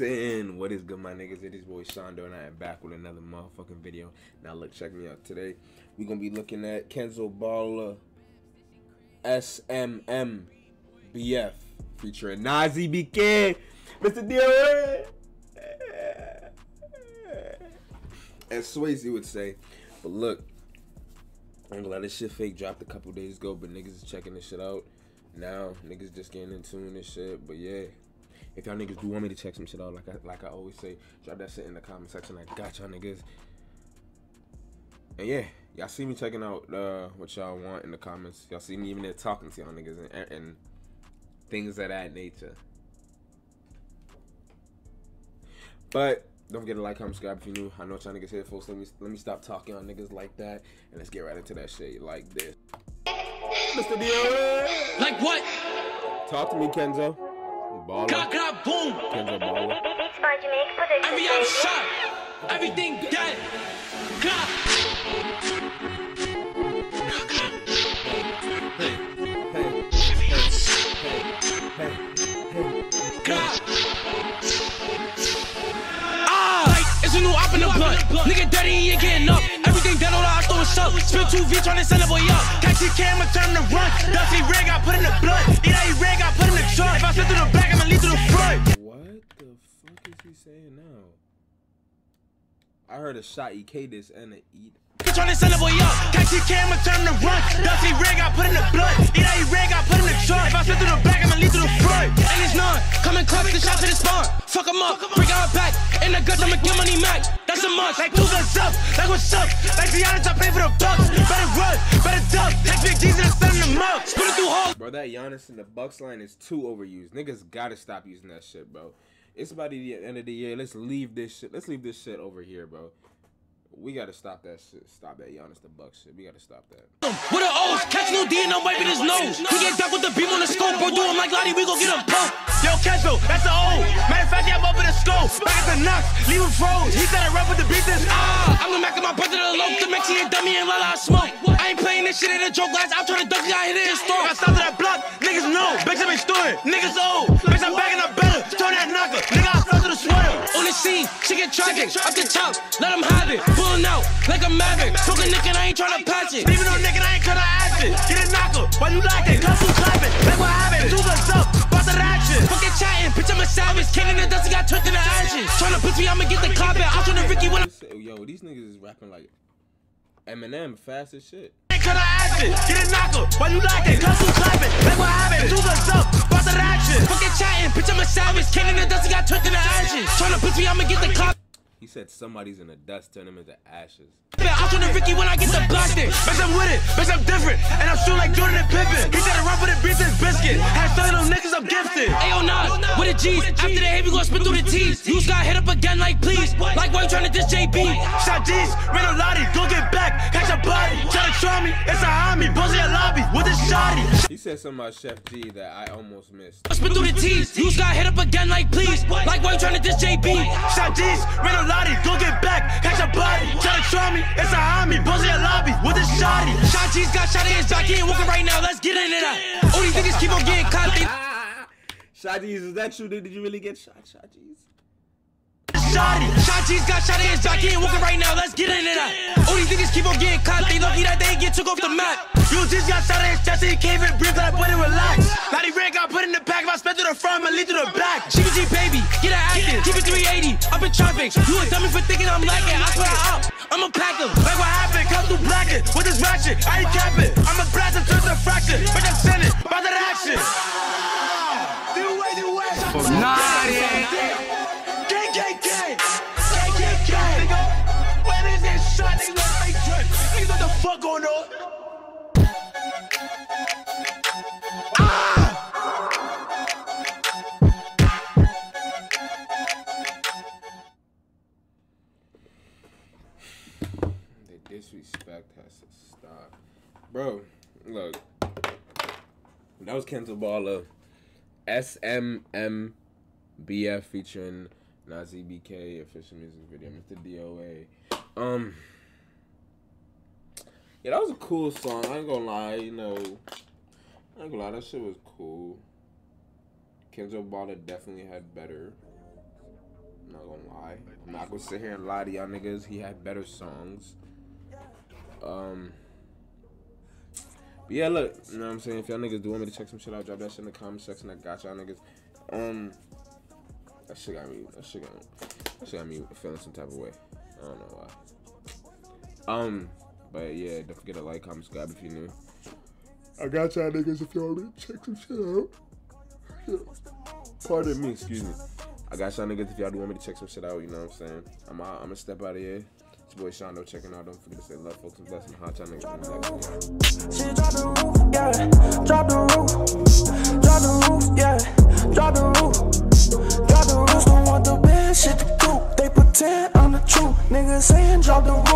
my niggas? It is boy Shaundooe and I am back with another motherfucking video. Now look, check me out. Today we're gonna be looking at Kenzo Balla SMM BF featuring Nas EBK, Mr. Dio. As Swayze would say. But look, I'm let this shit fake dropped a couple days ago, but niggas is checking this shit out. Now niggas just getting in tune and shit. But yeah. If y'all niggas do want me to check some shit out, like I like I always say, drop that shit in the comment section. I got y'all niggas. And yeah, y'all see me checking out uh, what y'all want in the comments. Y'all see me even there talking to y'all niggas and, and things of that nature. But don't forget to like, comment, subscribe if you're new. I know y'all niggas here, folks. Let me let me stop talking on niggas like that and let's get right into that shit like this. Mr. Dio. Like what? Talk to me, Kenzo. Balla. Got got boom. Kenzo Balla. By Jamaica Production. Every out shot. Everything dead. Got. Hey, hey, hey, hey. Got. Ah, it's a new op in the blood. Nigga daddy he ain't getting up. Dead on the I throw it up. Spill two V trying to send a boy up. Catch the camera, to run. Dusty rig, I put in the blood. Eat that rig, I put in the trunk. If I slip through the back, I'ma through the front. What the fuck is he saying now? I heard a shot EK this and a eat. Trying to send a boy up. Catch the camera, to run. Dusty rig, I put in the blood. Eat that rig, I put in the trunk. If I slip through the back, I'ma through the front. And it's none. Come and clutch the shot to the spawn. Fuck 'em up. Bring out back. In the guts, I'ma get money max. That's a must. Like two guns up. Like what's up. Like Giannis, I pay for the bucks. Better run. Better duck. Take big G's and send them up. Spit it through holes. Bro, that Giannis in the Bucks line is too overused. Niggas gotta stop using that shit, bro. It's about the end of the year. Let's leave this shit. Let's leave this shit over here, bro. We gotta stop that shit. Stop that Giannis the Bucks shit. We gotta stop that. With the O's, catch no D and I'm wiping his nose. He get ducked with the beam on the scope, bro. Do him like Lottie, we gon' get him poked. Yo, Kenzo, that's the O. Matter of fact, yeah, I'm up in the Back at the knocks, leave him froze. He said I rap with the beat this. Ah, I'm gonna make up my brother the low. The Mexi and dummy and Lala I smoke. I ain't playing this shit in a joke glass. I'm trying to duck the guy hit it in store. I stopped to that block, niggas know. Bitch, I'm story. Niggas old. Bitch, I'm back in the better. Turn that knocker. Nigga, I fell to the sweater. On the scene, she get tragic. Up the top, let him have it. Pulling out like a maverick. Took a nick and I ain't trying to patch it. Ashes. Tryna push me, I'ma get the back. I'm tryna Ricky when I Yo, these niggas is rapping like Eminem, fast as shit. ain't gonna ask it. Get a knocker. Why you like it? Clapping. Like what happened? Two guns up. About the action. Fucking chatting. Bitch, I'm a savage. King in the dust, he got turned into ashes. Tryna push me, I'ma get the clap He said somebody's in the dust, turn them into ashes. I'm Ricky when I get the blasting. Bitch, I'm with it. Bitch, I'm different. And I'm like Jordan and Pippen. He said to run for the beats and biscuit. Had some of them niggas, I'm gifted. Ayo, Nas, with the G's. After the heavy, we gon' spit through the T's. You got hit up again, like please. Like why you tryna diss JB? Uh, shot G's, ran a lottie. Go get back, catch a body. Tryna try me, it's a homie. Buzzing a lobby with a shotty. He said something about Sha G that I almost missed. Spit through the T's. You got hit up again, like please. Like why you tryna diss JB? Uh, shot G's, ran a lottie. Go get back, catch a body. Tryna try me, it's a homie. Buzzing a lobby with a shotty. Sha Gz got shot in his back. He ain't walking right now. Let's get into that. All these niggas keep on getting caught. They is that true? Did you really get shot, Shadi's? Shotty. Sha Gz got shot in his back. He ain't walking right now. Let's get into that. All these niggas keep on getting caught. They lucky that they get took off the map. You just got shot in his chest and he can't even breathe. That boy didn't relax. Lottie Red got put in the back. If I sped to the front, I'ma lead to the back. GBG baby, get her acting. Keep it 380 up in traffic. You a dummy for thinking I'm lacking. I swear I'm up. I'ma pack him. Like what happened? Come through blacking with this ratchet. I ain't capping. I'm a blast fuck on? The disrespect has to stop. Bro, look. That was Kenzo Balla. SMMBF featuring Nas EBK official music video, Mr. DOA. Um Yeah, that was a cool song. I ain't gonna lie, you know. I ain't gonna lie, that shit was cool. Kenzo Balla definitely had better. No not gonna lie. I'm not gonna sit here and lie to y'all niggas. He had better songs. Um. But yeah, look, you know what I'm saying? If y'all niggas do want me to check some shit out, drop that shit in the comment section. I got y'all niggas. Um, that shit got me. That shit got me. That shit got me feeling some type of way. I don't know why. Um, but yeah, don't forget to like, comment, subscribe if you're new. I got y'all niggas if y'all want me to check some shit out. Pardon me, excuse me. I got y'all niggas if y'all do want me to check some shit out, you know what I'm saying? I'm out, I'm gonna step out of here. It's your boy Shaundooe checking out. Don't forget to say love, folks, and blessing. Hot y'all niggas. in the next video. Drop the roof, yeah. Drop the roof. Drop the roof, yeah. Drop the roof. Drop the roof. Don't want the bad shit to do. They pretend I'm the truth. Niggas saying drop the roof.